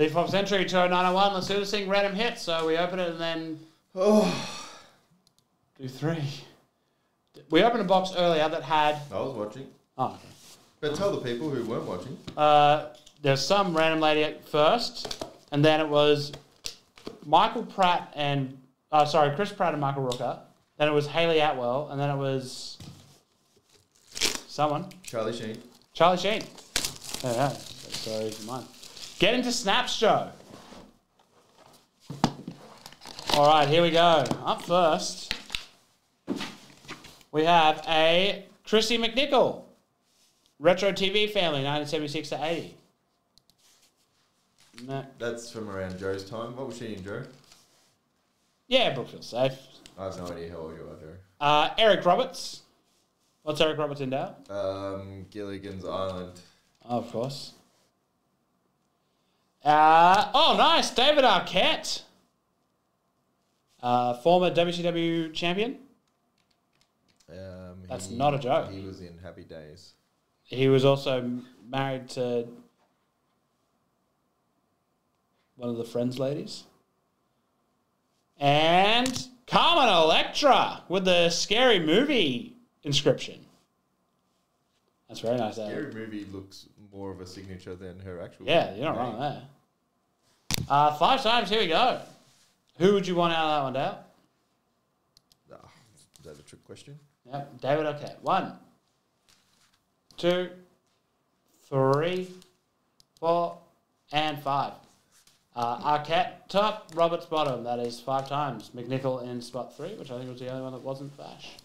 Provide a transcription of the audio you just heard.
The Fox entry to 901. Let's do this thing random hit. So we open it and then Oh, do three. We opened a box earlier that had. I was watching. Oh, okay. But tell the people who weren't watching. Uh, there's some random lady at first, and then it was Michael Pratt and uh, sorry, Chris Pratt and Michael Rooker. Then it was Hayley Atwell, and then it was someone Charlie Sheen. Charlie Sheen. Yeah, yeah. So easy mine. Get into Snaps, Joe. All right, here we go. Up first, we have a Kristy McNichol, Retro TV Family, 1976 to 80. No. That's from around Joe's time. What was she in, Joe? Yeah, Brooke feels safe. I have no idea how old you are, Joe. Uh, Eric Roberts. What's Eric Roberts in now? Um, Gilligan's Island. Oh, of course. Uh, oh, nice. David Arquette. Uh, former WCW champion. Um, That's he- not a joke. He was in Happy Days. He was also married to one of the Friends ladies. And Carmen Electra with the scary movie inscription. That's very nice. David. Scary Movie looks more of a signature than her actual. Yeah, you're not name. wrong there. Uh, five times, here we go. Who would you want out of that one, Dale? Ah, is that a trick question? Yep, David okay. One, two, three, four, and five. Uh, Arquette top, Roberts bottom. That is five times. McNichol in spot three, which I think was the only one that wasn't Fash.